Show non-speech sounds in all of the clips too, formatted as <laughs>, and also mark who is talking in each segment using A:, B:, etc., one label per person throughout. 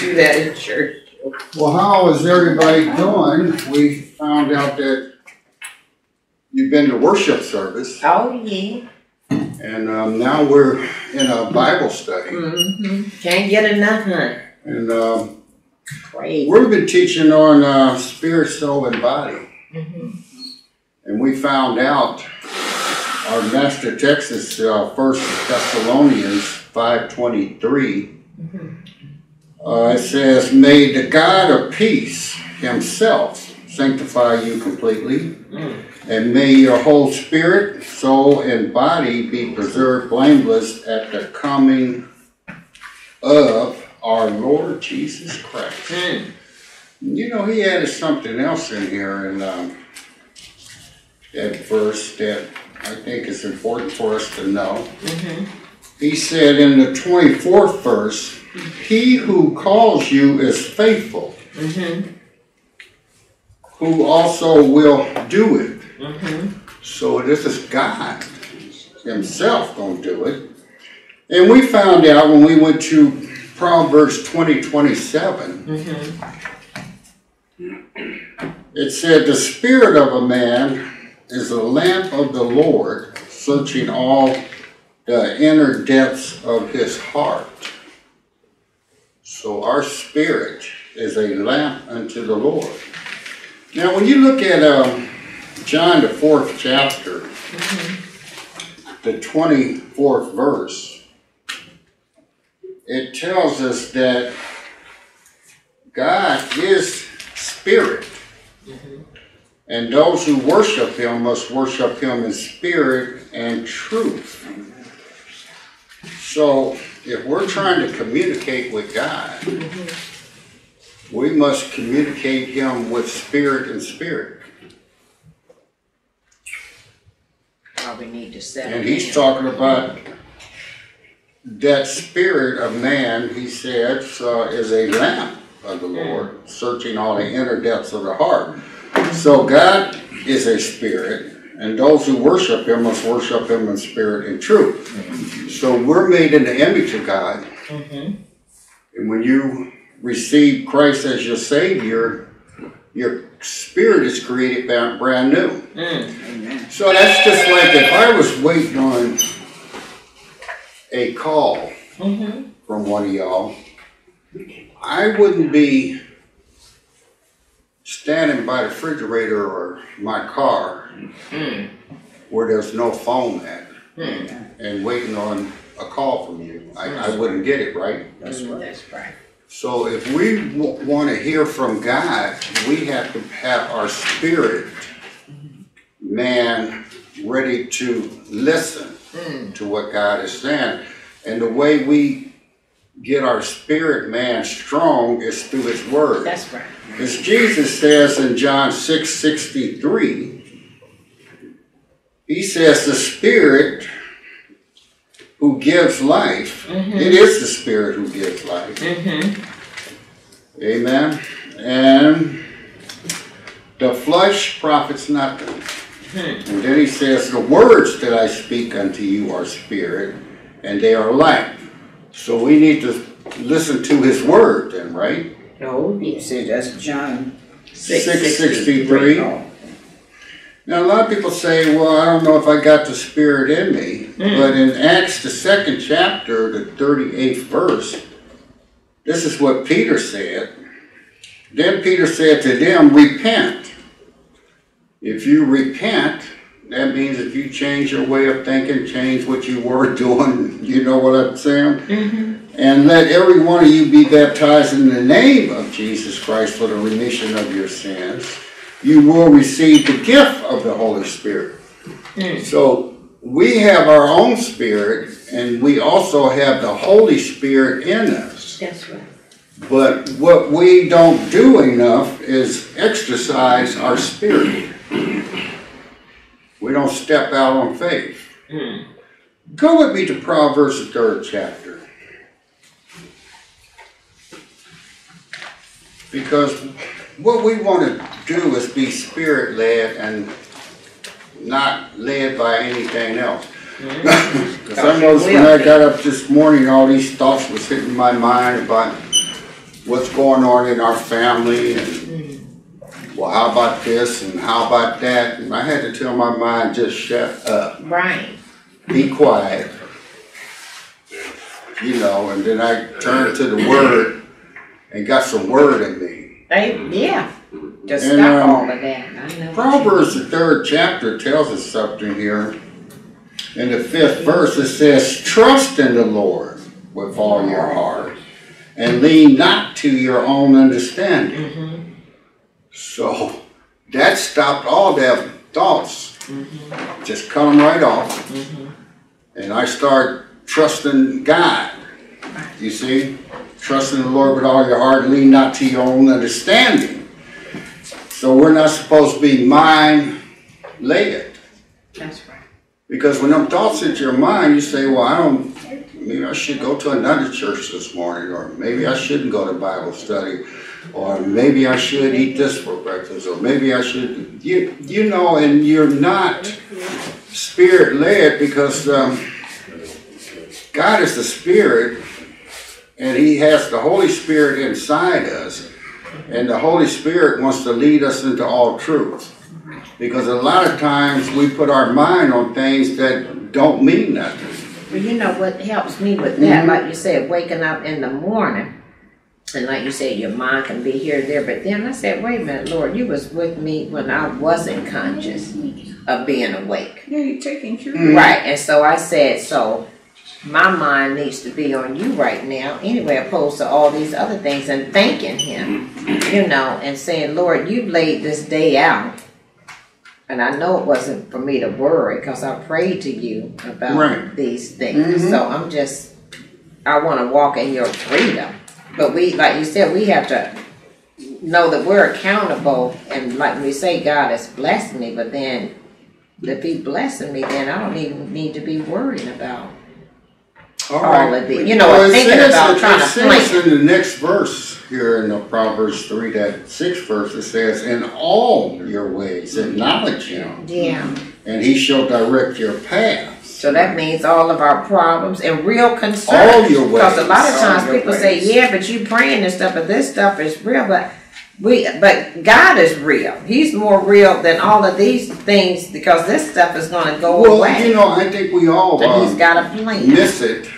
A: do that in church.
B: Well, how is everybody doing? We found out that you've been to worship service
A: Oh, yeah.
B: and um, now we're in a Bible study.
A: Mm-hmm. Can't get enough, huh?
B: And um, we've been teaching on uh, spirit, soul, and body.
A: Mm-hmm.
B: And we found out our master text is uh, 1 Thessalonians 5.23. Uh, it says, May the God of peace himself sanctify you completely,
A: Mm.
B: and may your whole spirit, soul, and body be preserved blameless at the coming of our Lord Jesus Christ.
A: Mm.
B: You know, he added something else in here in um, that verse that I think is important for us to know.
A: Mm-hmm.
B: He said in the 24th verse, He who calls you is faithful,
A: Mm-hmm.
B: who also will do it.
A: Mm-hmm.
B: So this is God Himself gonna do it. And we found out when we went to Proverbs 20, 27,
A: Mm-hmm.
B: It said, The spirit of a man is a lamp of the Lord, searching all the inner depths of his heart. So our spirit is a lamp unto the Lord. Now, when you look at um, John, the fourth chapter, the 24th verse, it tells us that God is spirit. And those who worship him must worship him in spirit and truth. So if we're trying to communicate with God, we must communicate him with spirit and spirit.
A: Probably need to
B: And he's talking about that spirit of man, he said, uh, is a lamp of the Lord, searching all the inner depths of the heart. So God is a spirit, and those who worship him must worship him in spirit and truth. So we're made in the image of God.
A: Mhm.
B: And when you receive Christ as your Savior, your spirit is created brand new.
A: Mm.
B: So that's just like if I was waiting on a call
A: Mhm.
B: from one of y'all, I wouldn't be standing by the refrigerator or my car
A: Mm.
B: where there's no phone at
A: Mm.
B: and waiting on a call from you. I, I wouldn't get it, right?
A: That's right. That's right.
B: So if we w- want to hear from God, we have to have our spirit man ready to listen
A: Mm.
B: to what God is saying. And the way we get our spirit man strong is through his word.
A: That's right.
B: As Jesus says in John 6 63, he says the Spirit who gives life. Mm-hmm. It is the Spirit who gives life.
A: Mm-hmm.
B: Amen. And the flesh profits nothing. Mm-hmm. And then he says, The words that I speak unto you are spirit, and they are life. So we need to listen to his word, then, right?
C: No,
A: he
C: said that's John
A: 6,
B: 663.
C: 663.
B: Now, a lot of people say, well, I don't know if I got the Spirit in me. Hmm. But in Acts, the second chapter, the 38th verse, this is what Peter said. Then Peter said to them, Repent. If you repent, that means if you change your way of thinking, change what you were <laughs> doing, you know what I'm saying? Mm-hmm. And let every one of you be baptized in the name of Jesus Christ for the remission of your sins. You will receive the gift of the Holy Spirit.
A: Mm.
B: So we have our own spirit, and we also have the Holy Spirit in us.
A: That's right.
B: But what we don't do enough is exercise our spirit. We don't step out on faith.
A: Mm.
B: Go with me to Proverbs, the third chapter. Because what we want to do is be spirit led and not led by anything else. Mm-hmm. <laughs> Because I noticed when I got up this morning, all these thoughts was hitting my mind about what's going on in our family and, mm-hmm. well, how about this and how about that? And I had to tell my mind, just shut up,
A: Right.
B: be quiet. You know, and then I turned to the word and got some word in me.
A: They, yeah. Just
B: And,
A: stop
B: um,
A: all of that. I know. what you
B: Proverbs, the
A: mean.
B: third chapter, tells us something here. In the fifth verse, it says, Trust in the Lord with all your heart, and lean not to your own understanding.
A: Mhm.
B: So that stopped all them thoughts.
A: Mm-hmm.
B: Just cut them right off. And I start trusting God. You see? Trusting the Lord with all your heart, lean not to your own understanding. So we're not supposed to be mind led.
A: That's right.
B: Because when them thoughts hit your mind, you say, well, I don't, maybe I should go to another church this morning, or maybe I shouldn't go to Bible study, or maybe I should eat this for breakfast, or maybe I should, you, you know, and you're not spirit led because um, God is the spirit, and He has the Holy Spirit inside us, and the Holy Spirit wants to lead us into all truth. Because a lot of times we put our mind on things that don't mean nothing.
A: Well, you know what helps me with that,
B: Mhm.
A: like you said, waking up in the morning, and like you said, your mind can be here and there. But then I said, wait a minute, Lord, you was with me when I wasn't conscious of being awake,
C: Yeah, you're taking care of
B: Mhm.
A: right? And so I said, so my mind needs to be on you right now, anyway, opposed to all these other things, and thanking Him, you know, and saying, Lord, you laid this day out. And I know it wasn't for me to worry because I prayed to you about
B: Right.
A: these things.
B: Mhm.
A: So I'm just, I want to walk in your freedom. But we, like you said, we have to know that we're accountable. And like we say, God has blessed me, but then if He blessing me, then I don't even need to be worrying about
B: All
A: all of the, you know,
B: Well,
A: thinking
B: says-
A: about trying to plan.
B: in the next verse here in the Proverbs 3, that 6 verse, it says, In all your ways acknowledge him,
A: Yeah.
B: and he shall direct your paths.
A: So that means all of our problems and real concerns.
B: All your ways.
A: Because a lot of times people say, yeah, but you praying and stuff, but this stuff is real. But we, but God is real. He's more real than all of these things because this stuff is going to go
B: Well,
A: away.
B: you know, I think we all
A: and He's
B: um,
A: got a plan.
B: miss it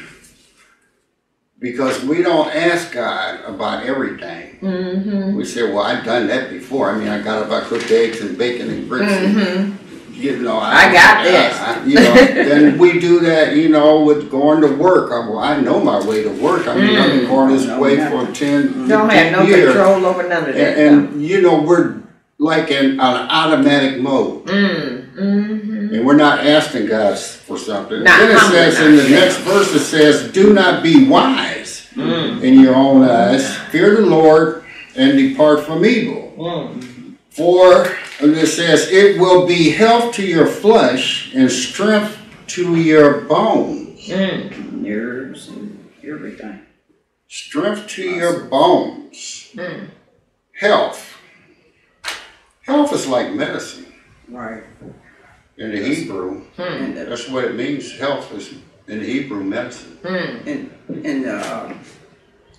B: because we don't ask God about everything.
A: Mm-hmm.
B: We say, well, I've done that before. I mean, I got up, I cooked eggs and bacon and grits.
A: Mm-hmm.
B: You know,
A: I got this.
B: I- you know, <laughs> then we do that, you know, with going to work. I, well, I know my way to work. I mean, I've been going this
C: Mm.
B: way
C: No,
B: for 10
A: Don't have no
B: years.
A: control over none of that.
B: And, and, you know, we're like in an automatic mode.
A: mm, mm-hmm.
B: And we're not asking God for something.
A: Not
B: then it says in the next verse, it says, Do not be wise
A: Mm,
B: in your own eyes. Fear the Lord and depart from evil.
A: mm.
B: For, and it says, It will be health to your flesh and strength to your bones.
A: Mm,
C: nerves and everything.
B: Strength to your bones.
A: mm.
B: Health. Health is like medicine
C: Right.
B: In the Hebrew.
C: And the,
B: That's what it means. Health is in the Hebrew medicine.
A: Mm.
C: and and uh,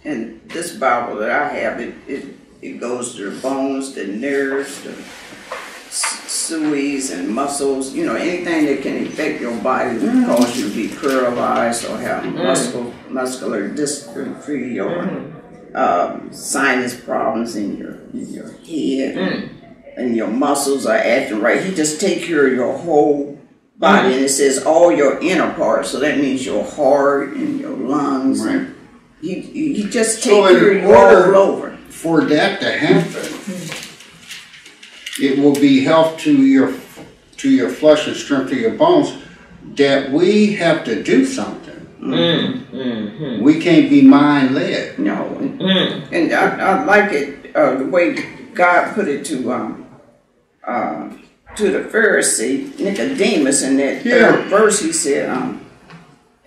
C: and this Bible that I have, it it, it goes to the bones, the nerves, the s- sinews and muscles. You know, anything that can affect your body, that cause you to be paralyzed or have muscle muscular dystrophy or um, sinus problems in your in your head.
A: Mm.
C: And your muscles are acting right. He just take care of your whole body, and it says all your inner parts. So that means your heart and your lungs.
B: Right.
C: He, he he just
B: So
C: take
B: in
C: care of you
B: order-
C: all over.
B: For that to happen, it will be health to your to your flesh and strength to your bones. That we have to do something.
A: Mm, mm,
B: We can't be mind led.
C: No, and,
A: mm.
C: and I, I like it uh, the way God put it to um uh, to the Pharisee Nicodemus in that
B: Yeah.
C: third verse. He said um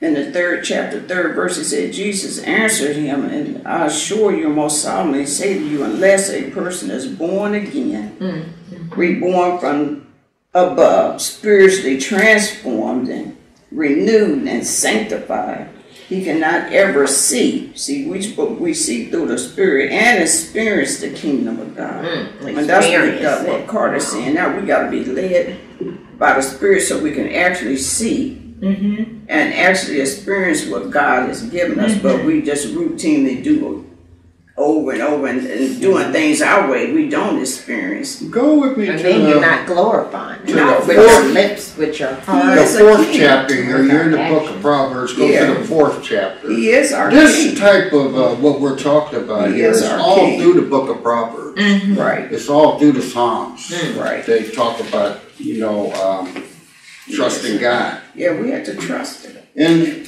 C: in the third chapter, third verse, he said, Jesus answered him, and I assure you most solemnly say to you, unless a person is born again, reborn from above, spiritually transformed and renewed and sanctified, he cannot ever see. See, we we see through the spirit and experience the kingdom of God.
A: Mm,
C: and that's what, what. Carter's saying. Now we got to be led by the spirit so we can actually see
A: Mm-hmm.
C: and actually experience what God has given us. But we just routinely do over and over and, and doing things our way. We don't experience.
B: Go with me
A: And
B: to
A: then you're not glorifying.
B: to
A: Not
B: the
A: with your lips, with your
B: the
A: heart.
C: Yes,
B: fourth chapter here. You're in the book of Proverbs. Go
C: Yeah.
B: to the fourth chapter.
C: He is our
B: This
C: king.
B: type of uh, what we're talking about
C: He
B: here
C: is
B: is
C: our
B: all
C: king.
B: through the book of Proverbs.
A: Mhm.
C: Right,
B: It's all through the Psalms.
C: right.
B: They talk about, you know, um, trusting God.
C: Yeah, we have to trust him.
B: In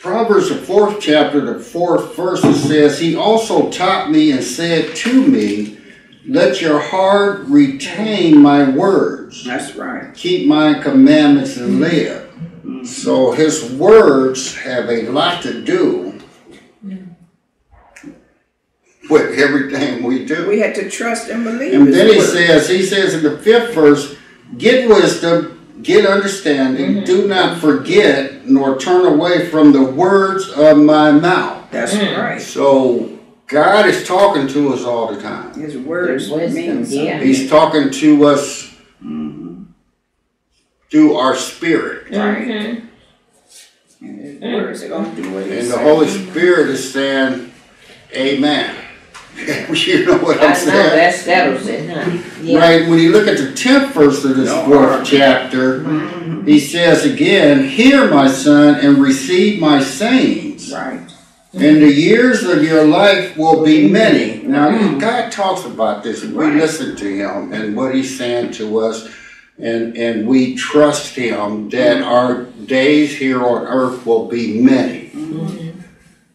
B: Proverbs, the fourth chapter, the fourth verse, it says, He also taught me and said to me, Let your heart retain my words,
C: That's right.
B: keep my commandments and mm-hmm. live. Mm-hmm. So his words have a lot to do with everything we do.
C: We had to trust and believe.
B: And then he
C: word.
B: says, he says in the fifth verse, get wisdom, get understanding, do not forget nor turn away from the words of my mouth.
C: That's
A: Mm.
C: right.
B: So God is talking to us all the time.
C: His words
A: Wisdom,
C: mean something.
A: yeah.
B: He's talking to us through our spirit.
C: Right.
A: Mhm.
C: And his words are gonna do what
B: And the. Holy Spirit is saying, Amen. <laughs> you know what
A: I
B: I'm
A: know,
B: saying?
A: that settles it, huh? Yeah.
B: Right, when you look at the tenth verse of this
C: No
B: fourth
C: harm.
B: chapter, mm-hmm. he says again, Hear my son and receive my sayings,
C: Right.
B: and the years of your life will be many. Now, mm-hmm. God talks about this, and we
C: Right.
B: listen to him and what he's saying to us, and, and we trust him that mm-hmm. our days here on earth will be many.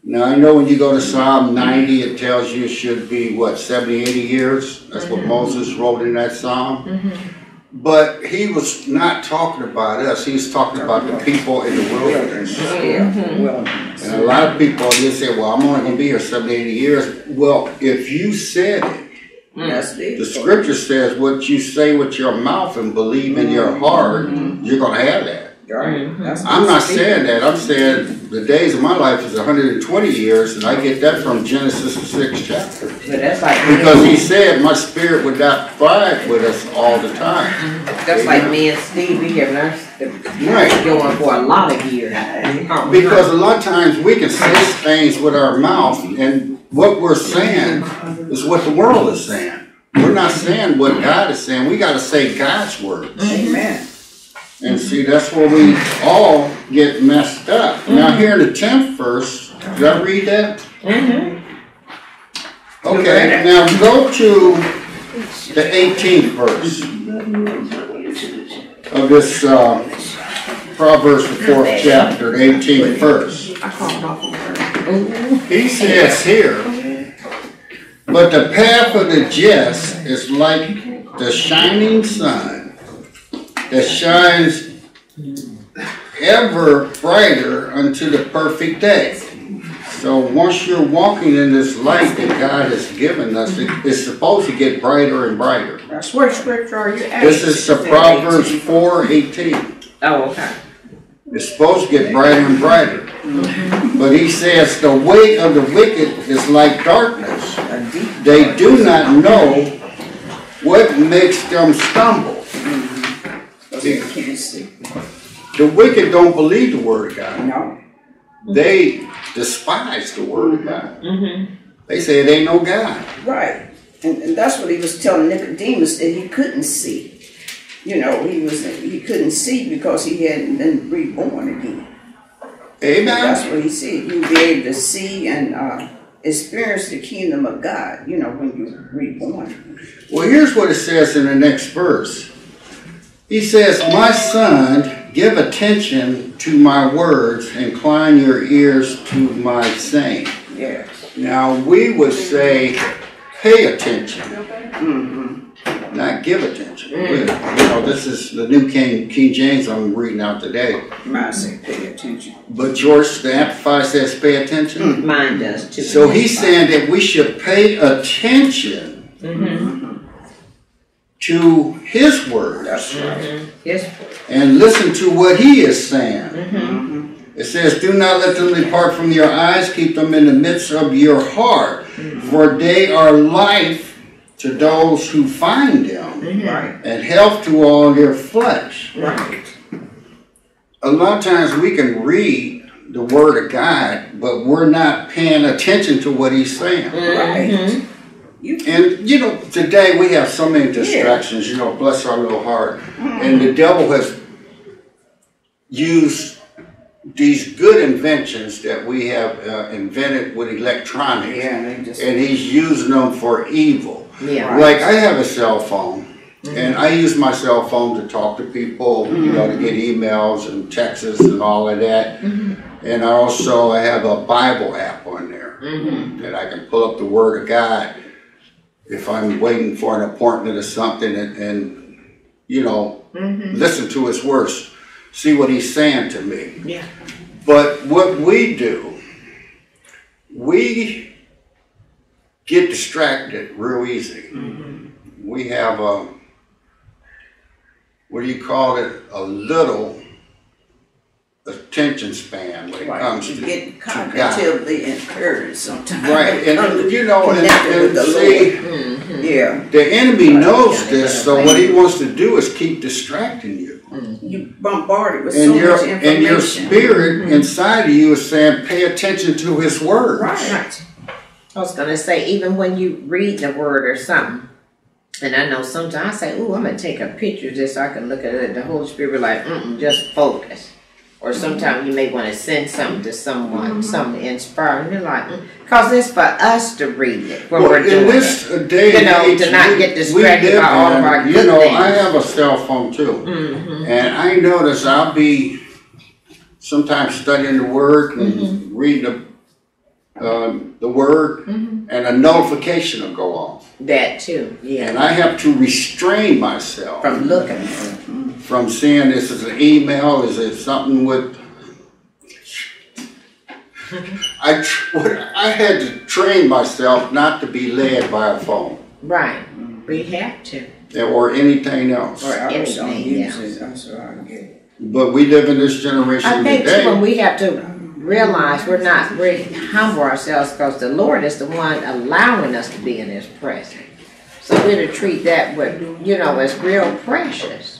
B: Now, I know when you go to Psalm 90, it tells you it should be, what, 70, 80 years? That's what mm-hmm. Moses wrote in that psalm. Mm-hmm. But he was not talking about us, he was talking about the people in the wilderness.
C: Yeah, mm-hmm. wilderness.
B: And a lot of people, they say, well, I'm only gonna be here 70, 80 years. Well, if you said it, mm.
C: That's it.
B: the scripture says what you say with your mouth and believe in your heart, you're gonna have that.
C: Right. Mm-hmm. That's
B: I'm not saying that. I'm saying the days of my life is 120 years, and I get that from Genesis the sixth chapter.
A: But that's like,
B: Because he said my spirit would not fight with us all the time.
A: that's like me and Steve, we have learned
B: Right.
A: going for a lot of years.
B: Because a lot of times we can say things with our mouth, and what we're saying is what the world is saying. We're not saying what God is saying. We got to say God's word.
C: Amen.
B: And see, that's where we all get messed up. Now, here in the 10th verse, did I read that?
A: Mm-hmm.
B: Okay, now go to the 18th verse of this uh, Proverbs, the fourth chapter, the 18th verse. He says here, but the path of the just is like the shining sun that shines ever brighter unto the perfect day. So once you're walking in this light that God has given us, it- it's supposed to get brighter and brighter.
C: That's where scripture are you at?
B: This is the Proverbs four eighteen.
A: Oh, okay.
B: It's supposed to get brighter and brighter. But he says, the way of the wicked is like darkness. They do not know what makes them stumble.
C: Can't see.
B: The wicked don't believe the word of God.
C: No.
B: They despise the word of God.
A: Mm-hmm.
B: They say it ain't no God.
C: Right. And, and that's what he was telling Nicodemus that he couldn't see. You know, he was he couldn't see because he hadn't been reborn again.
B: Amen.
C: That's what he said. You'll be able to see and uh, experience the kingdom of God, you know, when you're reborn.
B: Well, here's what it says in the next verse. He says, My son, give attention to my words, incline your ears to my saying.
C: Yes.
B: Now, we would say, pay attention,
C: Mm-hmm.
B: not give attention. We- You know, this is the New King, King James I'm reading out today.
C: Might say pay attention.
B: But George, the Amplified says, pay attention.
A: Mine does too.
B: So he's saying that we should pay attention
A: Mm-hmm.
B: To his words.
C: That's right.
A: Mm-hmm. Yes.
B: and listen to what he is saying.
A: Mm-hmm.
B: It says, Do not let them depart from your eyes, keep them in the midst of your heart, for they are life to those who find them,
C: Right,
B: and health to all their flesh.
C: right.
B: A lot of times we can read the Word of God, but we're not paying attention to what He's saying.
C: Right. You,
B: And you know, today we have so many distractions, you know, bless our little heart. Mm-hmm. And the devil has used these good inventions that we have uh, invented with electronics,
C: yeah, just,
B: and he's using them for evil.
A: Yeah.
C: Right.
B: Like I have a cell phone, mm-hmm. and I use my cell phone to talk to people, you know, to mm-hmm. get emails and texts and all of that. And I also I have a Bible app on there that I can pull up the Word of God if I'm waiting for an appointment or something, and, and you know, mm-hmm. listen to His words, see what He's saying to me.
A: Yeah.
B: But what we do, we get distracted real easy. Mm-hmm. We have a, what do you call it, a little attention span when it
C: right,
B: comes
C: you
B: to,
C: get
B: to God.
C: cognitively encouraged sometimes.
B: Right,
C: when it comes
B: and <laughs> you know, and,
C: connecting with
B: and
C: the
B: see,
C: Lord. Mm-hmm. Yeah,
B: the enemy
C: Right,
B: knows this, so
A: right.
B: what he wants to do is keep distracting you. Mm-hmm.
C: you bombarded with
B: And
C: so
B: your,
C: much information.
B: and your spirit mm-hmm. inside of you is saying, pay attention to his words.
C: Right.
A: I was gonna say, even when you read the word or something, and I know sometimes I say, "Ooh, I'm gonna take a picture just so I can look at it." The Holy Spirit be like, Mm-mm, "Just focus." Or sometimes you may want to send something to someone, something inspiring. They're like, mm, "Cause it's for us to read it when
B: Well,
A: we're
B: in
A: doing
B: this
A: it."
B: day
A: You know,
B: age,
A: to not
B: we-
A: get distracted by all of
B: in,
A: our
B: You
A: good
B: know,
A: things.
B: I have a cell phone too,
A: Mm-hmm.
B: and I notice I'll be sometimes studying the word and
A: Mm-hmm.
B: reading the, um, the word, and a notification will go off.
A: That too, yeah.
B: And I have to restrain myself
A: From looking.
B: From seeing this as an email, is it something with I, tr- I had to train myself not to be led by a phone
A: Right. We have to.
B: or anything else.
C: Right, I was on
A: Anything, yeah.
C: music, that's what I get.
B: But we live in this generation
A: I think too, when we have to realize we're not, we humble ourselves because the Lord is the one allowing us to be in His presence. So we're to treat that with, you know, as real precious.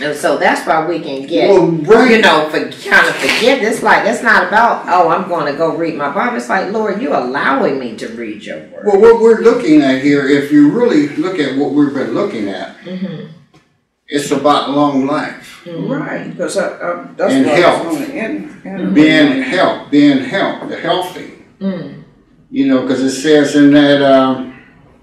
A: And so that's why we can get,
B: Well, right.
A: you know, for kind of forget. It's like it's not about, oh, I'm going to go read my Bible. It's like, Lord, you allowing me to read your word.
B: Well, what we're looking at here, if you really look at what we've been looking at,
A: Mm-hmm.
B: it's about long life,
C: Right, because I, I, that's
B: And
C: what I
B: health.
C: was on the end. end-
B: being health, being health, the healthy.
A: Mm.
B: You know, because it says in that um,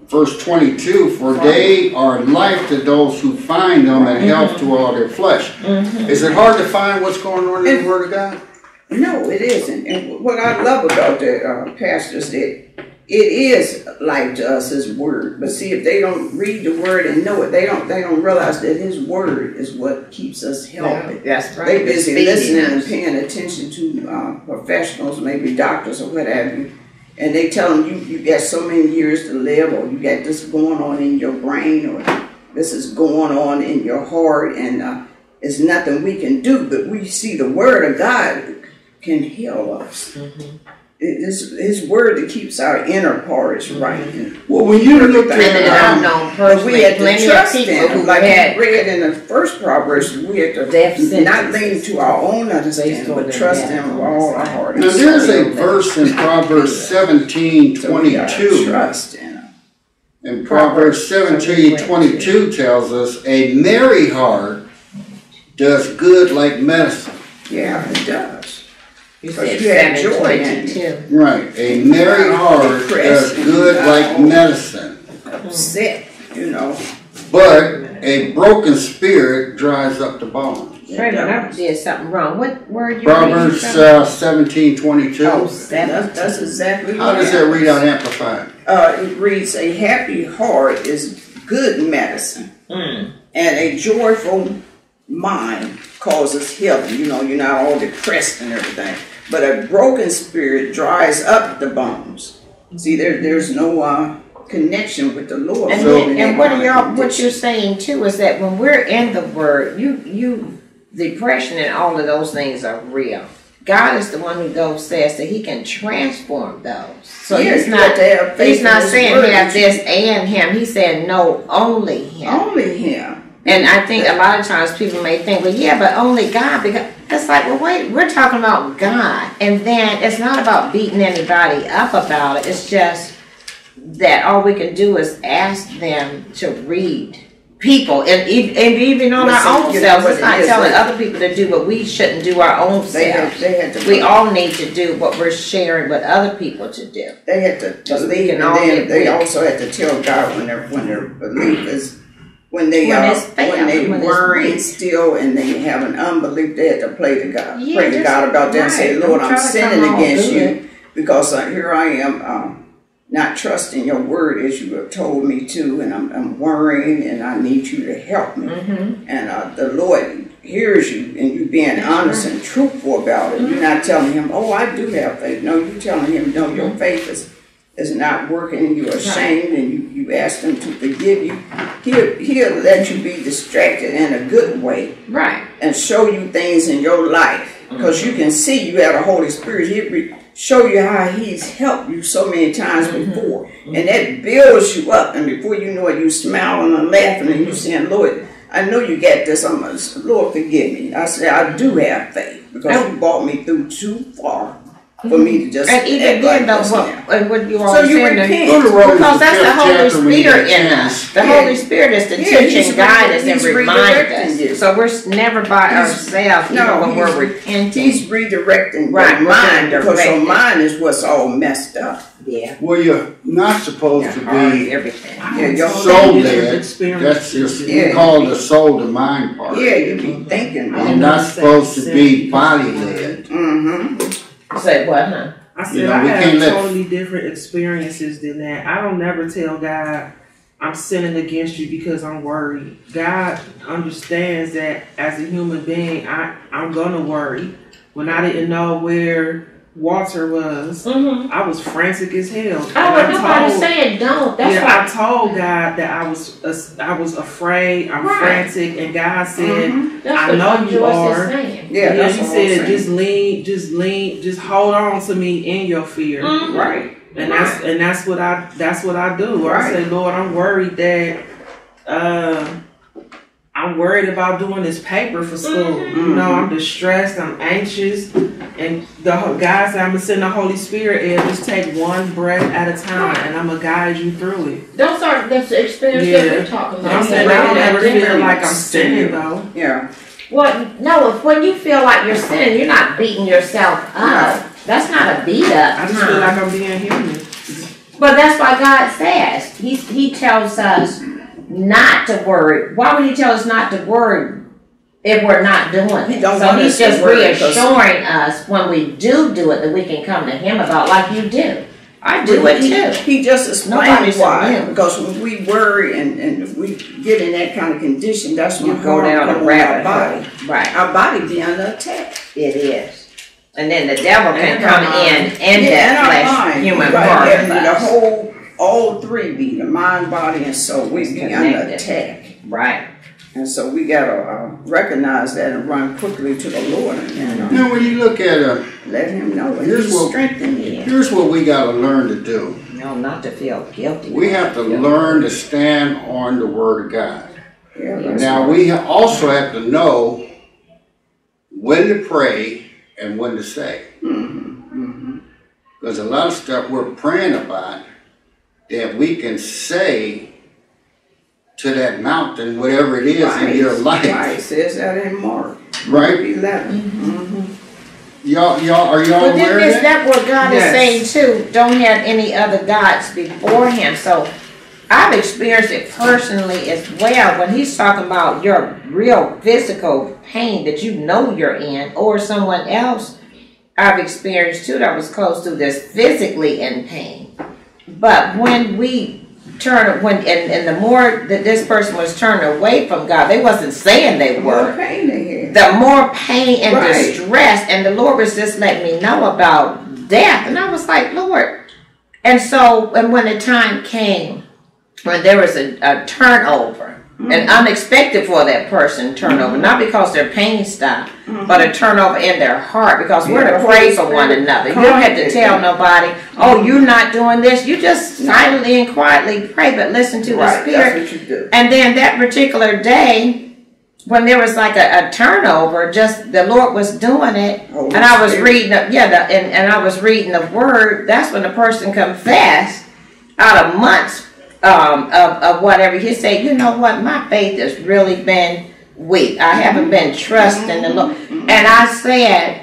B: verse 22, for they are life to those who find them and health to all their flesh. Is it hard to find what's going on in the Word of God?
C: No, it isn't. And what I love about the uh, pastors that it is life to us His word. But see, if they don't read the word and know it, they don't they don't realize that His word is what keeps us healthy.
A: That's right.
C: They
A: It's
C: busy listening and paying attention to uh, professionals, maybe doctors or what have you, and they tell them you you got so many years to live, or you got this going on in your brain, or this is going on in your heart, and uh, it's nothing we can do. But we see the Word of God can heal us. It is His Word that keeps our inner parts right. And
B: Well, when you look
A: And then
B: at
A: I've
B: um,
A: known personally
C: we had to trust
A: people
C: in him, like
A: had
C: we read in the first Proverbs, we had to
A: Death
C: not lean to our own understanding, but trust
A: death
C: him with all our heart.
B: now there's a verse in Proverbs 17,
C: So
B: 22.
C: Trust in him.
B: And Proverbs 17, 22 tells us, a merry heart does good like medicine.
C: Yeah, it does.
A: You
C: But
A: said
C: you had
A: seven
C: joy in
A: twenty-two.
B: Right, a merry heart does good like medicine.
C: Upset, you know.
B: But a broken spirit dries up the bones.
A: Wait a minute, I did something wrong. What word you
B: Proverbs
A: reading from?
B: uh, 17, 22.
A: Oh, seven.
C: That's, that's exactly
B: How
C: what
B: does that
C: happens.
B: read out amplified?
C: Uh, it reads, a happy heart is good medicine,
A: Mm.
C: and a joyful mind causes healing. You know, you're not all depressed and everything. But a broken spirit dries up the bones. See, there, there's no uh, connection with the Lord.
A: And,
B: So-
A: then, and what are y'all?
C: kind of
A: What you're saying too is that when we're in the Word, you you depression and all of those things are real. God is the one who goes says that He can transform those. So
C: Yeah,
A: He's not
C: have to have
A: He's not saying
C: word
A: have this and Him. He said no, only Him.
C: Only Him.
A: And I think a lot of times people may think, well, yeah, but only God. Because it's like, well, wait, we're talking about God, and then it's not about beating anybody up about it. It's just that all we can do is ask them to read people, and, and even on
C: Listen,
A: our own
C: you know
A: selves.
C: what
A: It's not telling
C: like-
A: other people to do what we shouldn't do our own
C: They had,
A: selves.
C: they had to.
A: We all need to do what we're sharing with other people to do.
C: They had to believe, and then they also had to tell God when their when their belief is when they
A: When it's
C: when they
A: when
C: worry still and they have an unbelief, they have to pray to God,
A: Yeah,
C: pray to God about that, and say. Lord,
A: Don't
C: I'm sinning against you because uh, here I am. Um, not trusting your word as you have told me to, and I'm, I'm worrying, and I need you to help me.
A: Mm-hmm.
C: And uh, the Lord hears you, and you being honest and truthful about it. You're not telling him, "Oh, I do have faith." No, you're telling him, "No, your faith is is not working, and you're ashamed, and you you ask him to forgive you." He'll he'll let you be distracted in a good way
A: Right.
C: and show you things in your life because you mm-hmm. can see you have the Holy Spirit. He re- show you how He's helped you so many times mm-hmm. before, mm-hmm. and that builds you up. And before you know it, you're smiling and laughing, and you're saying, "Lord, I know you got this. I'm Lord, forgive me." I said, "I do have faith because you brought me through too far for me to just
A: And even then,
C: like
A: though, what,
C: now."
A: and what you
C: So
A: always
C: you
A: saying, that-
C: repent.
B: Go to Romans,
A: because that's the Holy
B: chapter when you get
A: Spirit in us. The
C: Yeah.
A: Holy Spirit is to
C: Yeah,
A: teach and guide us and remind
C: redirecting
A: us.
C: you.
A: So we're never by
C: He's-
A: ourselves, even
C: no,
A: when we're
C: he's-
A: repenting.
C: He's redirecting
A: Right,
C: mind because your mind is what's all messed up.
A: yeah,
B: Well, you're not supposed to
A: heart,
B: be
A: everything.
C: Yeah, your
B: soul
D: different
B: led. That's just,
C: Yeah.
B: we call the soul the mind part.
C: Yeah, you be thinking.
B: You're not supposed to be body led.
C: Mm-hmm.
A: Say what, huh?
D: I said
B: You know,
D: I have
B: can't let-
D: totally different experiences than that. I don't never tell God I'm sinning against you because I'm worried. God understands that as a human being, I I'm gonna worry. When I didn't know where Walter was,
A: Mm-hmm.
D: I was frantic as hell.
A: Oh,
D: And
A: but
D: I
A: nobody's
D: told-
A: saying don't. That's
D: yeah,
A: why.
D: I told God that I was uh, I was afraid, I'm
A: Right.
D: frantic, and God said,
A: That's
D: I know you are.
A: saying.
C: Yeah,
D: Yeah,
C: that's
D: he
C: what I'm
D: said,
C: saying.
D: just lean, just lean, just hold on to me in your fear,
A: Mhm.
C: right.
D: and that's and that's what I that's what I do. I say, Lord, I'm worried that uh, I'm worried about doing this paper for school. Mm-hmm. You know, I'm distressed, I'm anxious, and the ho- God said, I'm gonna send the Holy Spirit and just take one breath at a time, and I'm gonna guide you through it.
A: Those are that's the experience
D: Yeah.
A: that we're talking
D: But
A: about.
D: I'm saying I don't ever feel like I'm sinning though.
C: Yeah.
A: Well, no, if when you feel like you're sinning, you're not beating yourself up. That's not a beat up.
D: I just feel like I'm being human.
A: But that's why God says He He tells us not to worry. Why would He tell us not to worry if we're not doing
C: He
A: it?
C: don't
A: so He's just reassuring us when we do do it that we can come to Him about, like you do. I do it
C: he,
A: too.
C: He just explained
A: Nobody's
C: why. Because when we worry and, and we get in that kind of condition, that's when
A: You go down a rabbit
C: our
A: hole.
C: body.
A: Right.
C: Our body be under attack.
A: It is. And then the devil can
D: And
A: come in and
C: yeah,
A: that flesh,
C: mind.
A: human
C: right,
A: part
C: the whole, all three be the mind, body, and soul. We
A: It's
C: be under attack.
A: Right.
C: And so we gotta uh, recognize that and run quickly to the Lord and, and uh,
B: Now, when you look at it,
C: let Him know. And
B: Here's what-
C: strengthening you.
B: here's what we gotta learn to do.
A: No, not to feel guilty.
B: We have to learn to stand on the word of God.
C: Yeah, that's
B: Now,
C: right.
B: we also have to know when to pray and when to say. Because a lot of stuff we're praying about that we can say to that mountain, whatever it is in your life.
C: Right, says that in Mark
B: Right?
C: 11. Mm-hmm.
B: Y'all, y'all, are y'all
A: But
B: aware
A: then
B: of
A: is
B: that?
A: that what God
C: Yes.
A: is saying too? Don't have any other gods before Him. So I've experienced it personally as well. When He's talking about your real physical pain that you know you're in, or someone else I've experienced too that was close to this physically in pain. But when we turn when and, and the more that this person was turned away from God, they wasn't saying they
C: More
A: were
C: pain they had.
A: the more pain and
C: Right.
A: distress. And the Lord was just letting me know about death. And I was like, Lord. And so, and when the time came, when there was a, a turnover, and mm-hmm. unexpected for that person turnover, mm-hmm. not because their pain stopped, mm-hmm. but a turnover in their heart because we're to
C: the
A: pray for one
C: Spirit
A: another. You don't have to tell nobody, oh, you're not doing this. You just silently and quietly pray, but listen to the
C: Right,
A: Spirit.
C: that's what you do.
A: And then that particular day, when there was like a, a turnover, just the Lord was doing it,
C: Holy
A: and I was
C: Spirit.
A: reading, the, yeah, the, and, and I was reading the word. That's when the person confessed out of months um, of, of whatever. He said, you know what, my faith has really been weak. I haven't been mm-hmm. trusting the Lord. Mm-hmm. Mm-hmm. And I said,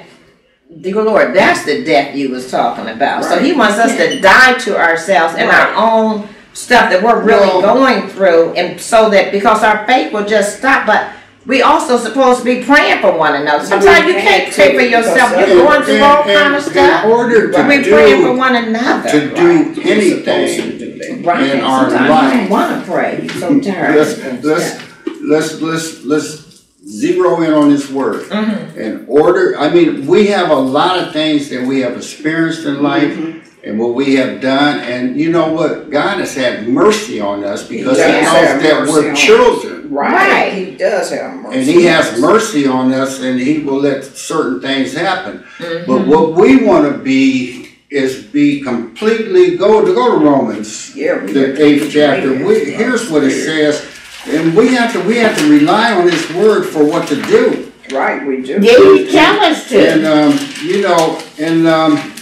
A: Dear Lord, that's the death you was talking about. So he wants us to <laughs> die to ourselves and
C: Right.
A: our own stuff that we're really
B: Well-
A: going through and so that because our faith will just stop but we also supposed to be praying for one another. Sometimes you can't pray for yourself. You're going through all kind of
B: in
A: stuff.
B: order to
A: We praying for one another.
B: to do
C: You're supposed to
B: anything,
C: do.
A: Right.
B: in our
A: Sometimes
B: life.
A: you want to pray. You're so tired.
B: let's, let's, let's, let's, let's zero in on this word.
A: Mm-hmm.
B: In order, I mean, we have a lot of things that we have experienced in life
A: Mm-hmm.
B: and what we have done, and you know what? God has had mercy on us because He
C: does
B: knows that we're children.
A: Right.
C: Right, he does have mercy.
B: And he has mercy on us and he will let certain things happen.
A: Mm-hmm.
B: But what we want to be is be completely, go to, go to Romans,
C: Yeah.
B: the eighth chapter. We, here's what it says. And we have to, we have to rely on his word for what to do.
C: Right, we do.
A: Yeah, you tell us
B: And,
A: to.
B: um, you know, and, um,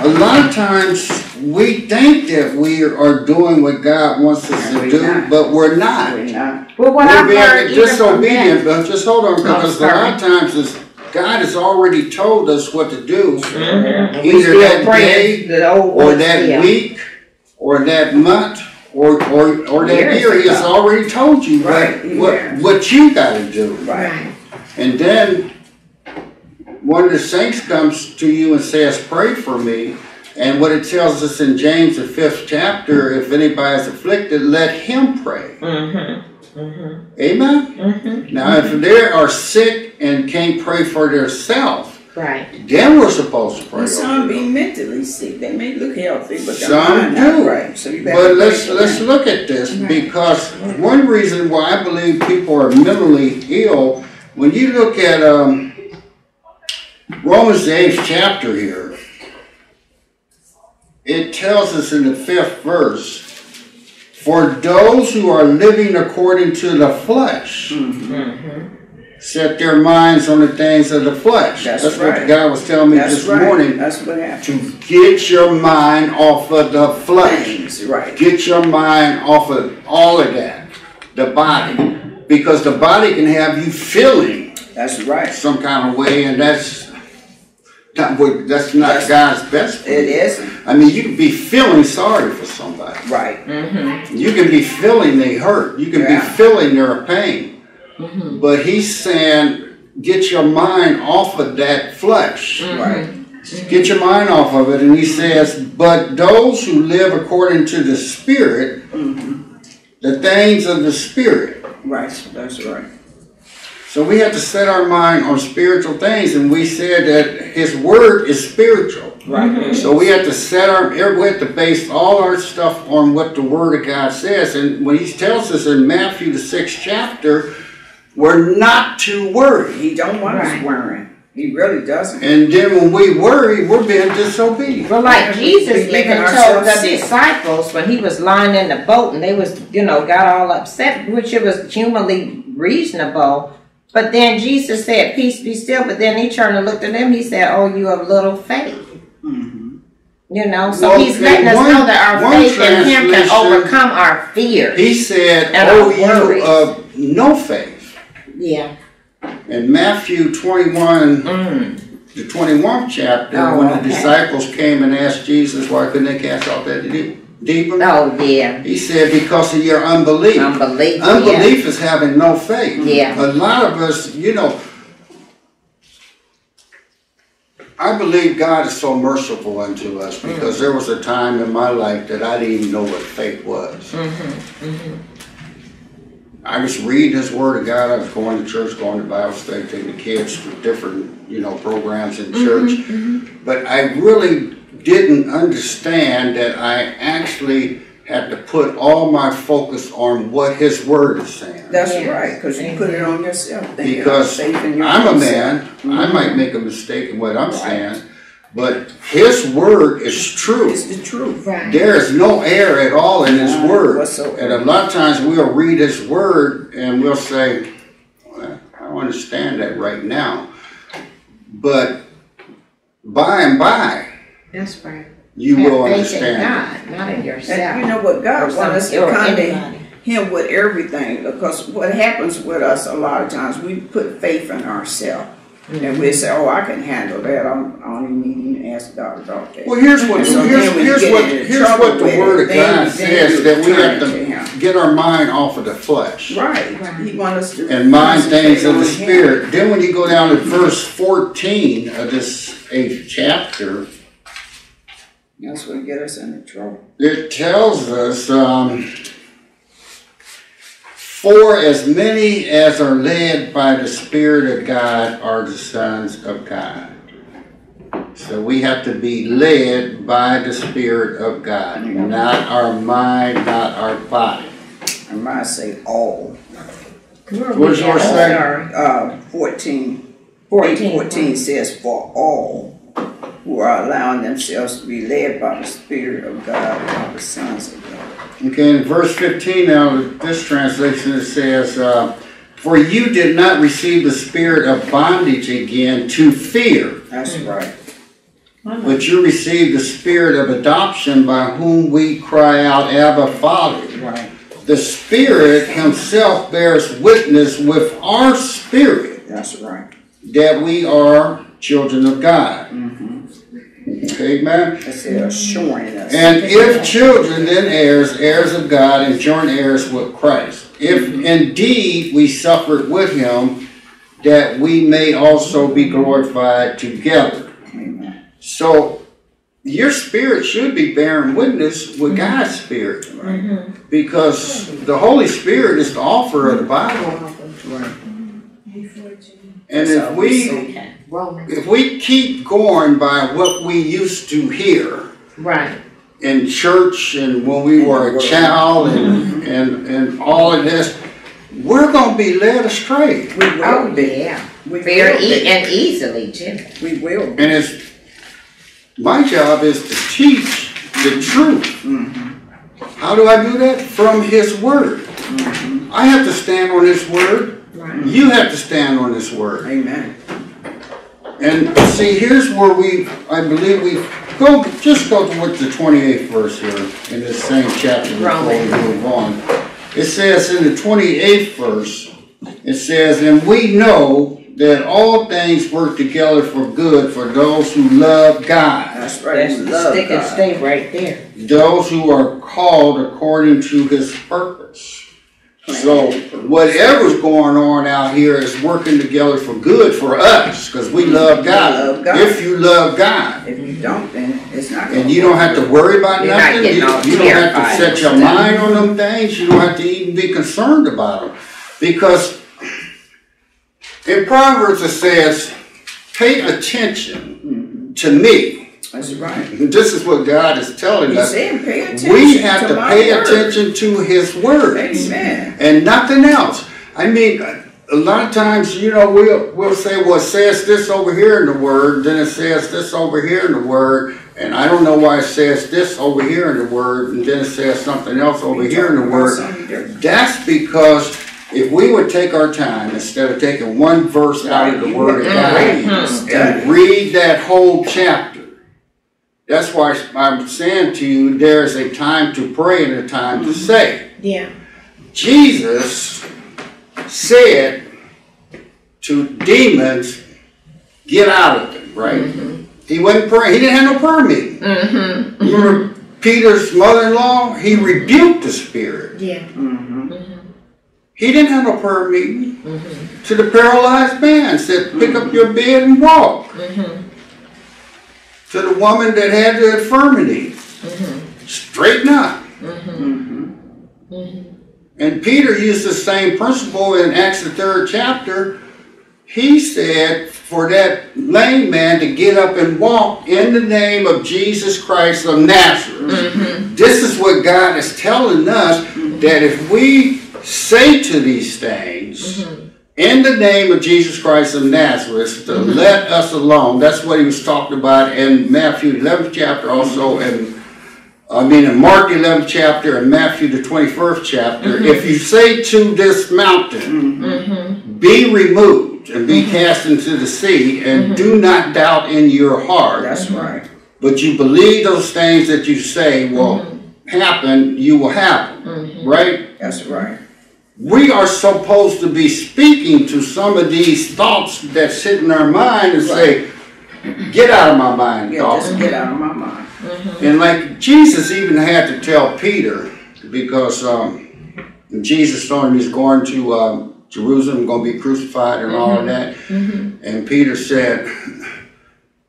B: a lot of times we think that we are doing what God wants us to do,
C: not.
B: but we're not.
C: We're not.
A: Well, what
B: We're
A: learned
B: being disobedient, but just hold on, because a
A: sorry.
B: lot of times is, God has already told us what to do,
A: Mhm.
B: Either that
A: praying the old
B: or that
A: still.
B: week, or that month, or, or, or that
A: Years
B: year, He has already told you what,
C: Right,
B: what,
C: yeah.
B: what you gotta do.
C: Right.
A: Right.
B: And then, one of the saints comes to you and says, pray for me, and what it tells us in James, the fifth chapter, if anybody is afflicted, let him pray.
A: Mm-hmm. Mm-hmm.
B: Amen?
A: Mm-hmm.
B: Now, if they are sick and can't pray for themselves,
A: Right.
B: then we're supposed to pray
C: And some
B: over
C: be mentally sick. They may look healthy, but their
B: Some
C: mind not
B: do.
C: right. So you better
B: But
C: pray
B: let's let's
C: them.
B: look at this
A: Right.
B: because one reason why I believe people are mentally ill, when you look at um, Romans the eighth chapter here, it tells us in the fifth verse, for those who are living according to the flesh
A: Mm-hmm.
B: set their minds on the things of the flesh.
C: That's
B: what the
C: right.
B: guy was telling me
C: That's
B: this
C: right.
B: morning.
C: That's what happened.
B: To get your mind off of the flesh.
C: Things, right.
B: Get your mind off of all of that. The body. Because the body can have you feeling
C: That's right.
B: some kind of way and that's not what that's not
C: That's-
B: God's best for
C: It
B: you.
C: isn't.
B: I mean you can be feeling sorry for somebody.
C: Right.
A: Mm-hmm.
B: You can be feeling they hurt. You can
C: Yeah.
B: be feeling their pain.
A: Mm-hmm.
B: But he's saying get your mind off of that flesh.
A: Mm-hmm.
C: Right.
B: Get your mind off of it. And he says, But those who live according to the Spirit, the things of the Spirit.
C: Right. That's right.
B: So we have to set our mind on spiritual things. And we said that his word is spiritual.
C: Right. Mm-hmm.
B: So we have to set our, we have to base all our stuff on what the word of God says. And when he tells us in Matthew, the sixth chapter, we're not to worry.
C: He don't want
A: Right.
C: us worrying. He really doesn't.
B: And then when we worry, we're being disobedient.
A: Well, like Jesus
C: Be making
A: even told
C: ourselves
A: the
C: sick.
A: disciples when he was lying in the boat and they was, you know, got all upset, which it was humanly reasonable. But then Jesus said, "Peace be still." But then he turned and looked at them. He said, "Oh, you have little faith." You know, so
B: Well,
A: he's letting
B: in
A: us know that our faith in him can overcome our fear.
B: He said,
A: And
B: Oh, you of no faith.
A: Yeah.
B: In Matthew 21,
A: Mm.
B: the 21st chapter,
A: Oh,
B: when
A: okay.
B: the disciples came and asked Jesus why couldn't they cast out that de- demon,
A: Oh yeah.
B: he said, Because of your unbelief.
A: Unbelief. Yeah.
B: Unbelief is having no faith.
A: Yeah.
B: A lot of us, you know, I believe God is so merciful unto us
A: Mm.
B: because there was a time in my life that I didn't even know what faith was.
A: Mm-hmm.
B: I was reading His Word of God. I was going to church, going to Bible study, taking the kids to different, you know, programs in church. But I really didn't understand that I actually had to put all my focus on what His Word is saying.
C: That's
A: Yes.
C: right, because you put it on yourself. thinking,
B: Because
C: faith in your
B: I'm a
C: own
B: man,
C: self.
B: I
C: Mhm.
B: might make a mistake in what I'm
C: Right.
B: saying, but His Word is true.
C: It's the truth.
A: Right.
B: There is no error at all in His
C: None
B: Word.
C: whatsoever.
B: And a lot of times we'll read His Word and we'll say, well, I don't understand that right now. But by and by,
A: That's right.
B: you
A: Have
B: will
A: faith in
B: understand.
A: God, not in yourself.
C: And you know what,
A: or
C: God wants us to
A: or
C: come to. Him with everything, because what happens with us a lot of times, we put faith in ourselves. And we mm-hmm. say, oh, I can handle that, I'm, I don't even need to ask God about that.
B: Well, here's what,
C: so
B: here's, here's what, here's what the. Word of God says, that we have
C: to
B: to get our mind off of the flesh.
C: Right,
A: Right.
C: He wants us to.
B: and mind things of the
C: concentrate on Him.
B: Spirit. Then when you go down to verse fourteen of this eighth chapter,
C: That's what get us into trouble.
B: it tells us, um, for as many as are led by the Spirit of God are the sons of God. So we have to be led by the Spirit of God, not our mind, not our body.
C: I might say all.
A: Where are
B: What does yours say?
A: Sorry.
C: Uh, fourteen, eight
A: 14.
C: fourteen says, for all who are allowing themselves to be led by the Spirit of God are the sons of God.
B: Okay, in verse 15 now, this translation it says, uh, For you did not receive the spirit of bondage again to fear,
C: That's right.
B: but you received the spirit of adoption by whom we cry out, Abba, Father.
C: Right.
B: The Spirit Himself bears witness with our spirit
C: That's right.
B: that we are children of God.
C: Mm-hmm.
B: Amen.
C: That's it, assuring us.
B: And if children, then heirs, heirs of God, and joint heirs with Christ. If mm-hmm. indeed we suffered with him, that we may also be glorified together.
C: Amen.
B: So your spirit should be bearing witness with mm-hmm. God's spirit. Mm-hmm. Because the Holy Spirit is the author of the Bible.
C: Right. And
B: if
C: we
B: we
C: see.
A: Okay. Romans.
B: if we keep going by what we used to hear,
A: Right.
B: in church and when we were a child and, and, and all of this, we're gonna be led astray.
C: We will
A: Oh,
C: be.
A: yeah.
C: We
A: Very
C: will
A: e-
C: be.
A: and easily, too.
C: We will be.
B: And it's, my job is to teach the truth.
C: Mhm.
B: How do I do that? From His Word. I have to stand on His Word.
A: Right.
B: You have to stand on His Word.
C: Amen.
B: And see, here's where we, I believe we, go, just go with the twenty-eighth verse here in this same chapter before we move on. It says in the twenty-eighth verse, it says, and we know that all things work together for good for those who love God,
C: That's right.
A: That's the
C: love
A: stick and
C: God.
A: stay right there.
B: those who are called according to his purpose. So whatever's going on out here is working together for good for us, because we love God.
C: love God.
B: If you love God.
C: If you don't, then it's not.
B: And you don't have to worry about
A: You're not
B: nothing.
A: getting
B: You
A: all
B: you don't have to set your mind on them things. You don't have to even be concerned about them. Because in Proverbs it says, pay attention to me.
C: That's right. <laughs>
B: This is what God is telling
C: He
B: us.
C: said, pay attention
B: We have to
C: my
B: pay
C: word.
B: attention to His Word
C: Amen.
B: and nothing else. I mean, a lot of times, you know, we'll, we'll say, well, it says this over here in the Word, then it says this over here in the Word, and I don't know why it says this over here in the Word, and then it says something else over
C: We
B: here in the Word. That's because if we would take our time, instead of taking one verse out of the Word of God,
C: read and
B: and read that whole chapter. That's why I'm saying to you, there's a time to pray and a time to mm-hmm. say.
A: Yeah.
B: Jesus said to demons, get out of them, right? Mm-hmm. He wasn't praying, he didn't have no prayer meeting.
A: Mm-hmm.
B: Remember mm-hmm. Peter's mother-in-law? He rebuked the spirit.
A: Yeah.
C: Mhm.
B: He didn't have no prayer meeting. To the paralyzed man, said, pick up your bed and walk. To the woman that had the infirmity, mm-hmm. straighten up.
C: Mhm.
B: And Peter used the same principle in Acts the third chapter. He said for that lame man to get up and walk in the name of Jesus Christ of Nazareth. Mm-hmm. This is what God is telling us that if we say to these things, in the name of Jesus Christ of Nazareth, to let us alone. That's what he was talking about in Matthew 11th chapter, also and I mean, in Mark 11th chapter and Matthew the 21st chapter, mm-hmm. if you say to this mountain, mm-hmm. be removed and be cast into the sea, and mm-hmm. do not doubt in your heart,
C: That's right.
B: but you believe those things that you say will happen, you will happen, right?
C: That's right.
B: We are supposed to be speaking to some of these thoughts that sit in our mind and say, get out of my mind,
C: Yeah,
B: thought.
C: just get out of my mind.
B: And like Jesus even had to tell Peter, because um, Jesus told him he's going to um, Jerusalem, going to be crucified and all of that. And Peter said,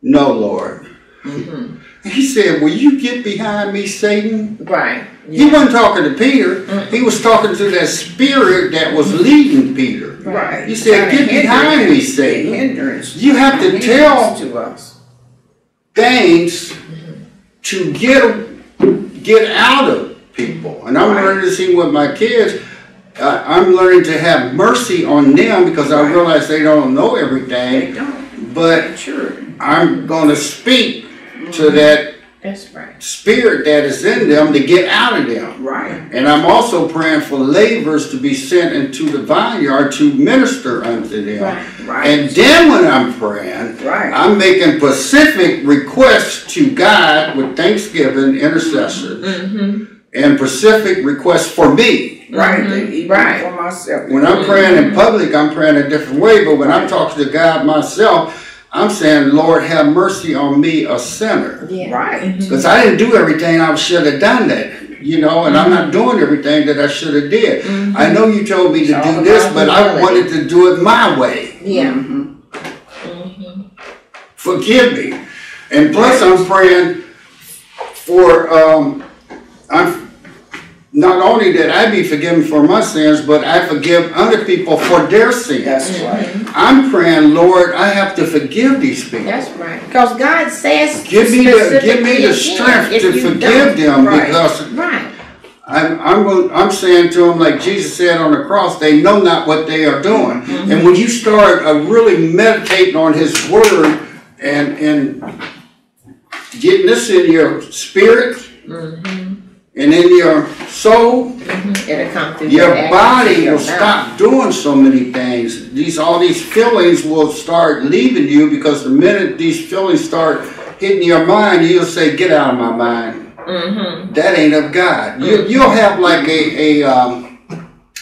B: No, Lord. He said, Will you get behind me, Satan?
A: Right.
B: He wasn't talking to Peter. He was talking to that spirit that was leading Peter.
C: Right.
B: He said, "Get behind me, Satan."
C: Hindrance.
B: You have to tell
C: to us.
B: things to get get out of people. And I'm
C: Right.
B: learning to see with my kids. Uh, I'm learning to have mercy on them because I realize they don't know everything.
C: They don't.
B: But
C: Sure.
B: I'm going to speak to that
A: That's right.
B: spirit that is in them to get out of them.
C: Right.
B: And I'm also praying for laborers to be sent into the vineyard to minister unto them.
A: Right.
C: Right.
B: And then when I'm praying,
C: Right.
B: I'm making specific requests to God with thanksgiving, intercession,
A: Mm-hmm.
B: and specific requests for me.
C: Right.
A: Mhm. Right.
C: for myself.
B: When I'm praying in public, I'm praying a different way, but when I'm talking to God myself, I'm saying, Lord, have mercy on me, a sinner.
A: Yeah.
C: Right.
B: Because I didn't do everything I should have done that, you know, and I'm not doing everything that I should have did. I know you told me to
A: It's
B: do this, but I wanted to do it my way.
A: Yeah.
C: Mhm.
B: forgive me. And plus, I'm praying for, um, I'm, not only did I be forgiven for my sins, but I forgive other people for their sins.
C: That's right.
B: I'm praying, Lord, I have to forgive these people.
A: That's right. Because God says
B: Give me the, give me the strength to forgive them
C: Right.
B: because
A: Right.
B: I'm, I'm, I'm saying to them, like Jesus said on the cross, they know not what they are doing.
A: Mm-hmm.
B: And when you start uh, really meditating on His Word and, and getting this in your spirit
A: Mm-hmm.
B: And in your soul,
A: It'll come through
B: your
A: action
B: body
A: your
B: will stop doing so many things. These, all these feelings will start leaving you because the minute these feelings start hitting your mind, you'll say, get out of my mind.
A: Mm-hmm.
B: That ain't of God. You, you'll have like a, a, um,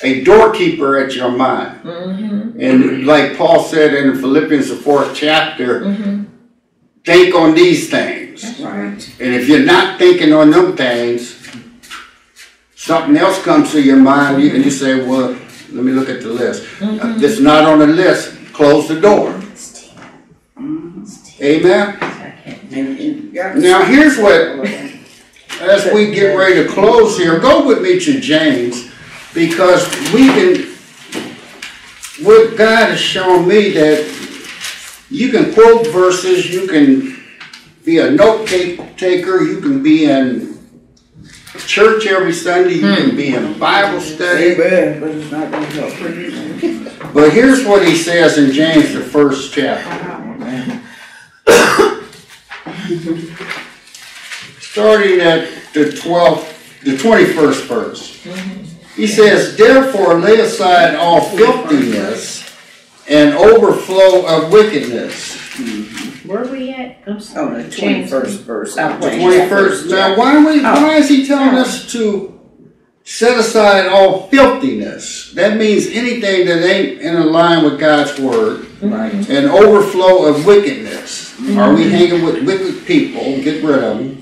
B: a doorkeeper at your mind.
A: Mm-hmm.
B: And like Paul said in Philippians, the fourth chapter,
A: Mm-hmm.
B: think on these things.
C: Right.
B: And if you're not thinking on them things, something else comes to your mind and you say, well, let me look at the list.
A: Mm-hmm.
B: If it's not on the list, close the door. Amen?
C: And, and
B: Now, here's what as we get ready to close here, go with me to James because we can, what God has shown me that you can quote verses, you can be a note taker, you can be in church every Sunday, you can hmm. be in Bible study.
C: Amen. But it's not gonna help.
B: But here's what he says in James, the first chapter. Starting at the 12th, the 21st verse. He says, Therefore lay aside all filthiness and overflow of wickedness. Mm-hmm.
A: Where we at? I'm
C: Oh, the
A: James.
C: twenty-first verse.
A: Oh,
B: The 21st. Now, why, we, why oh. is he telling us to set aside all filthiness? That means anything that ain't in line with God's word
C: Right.
B: and overflow of wickedness. Mm-hmm. Are we hanging with wicked people? Get rid of them.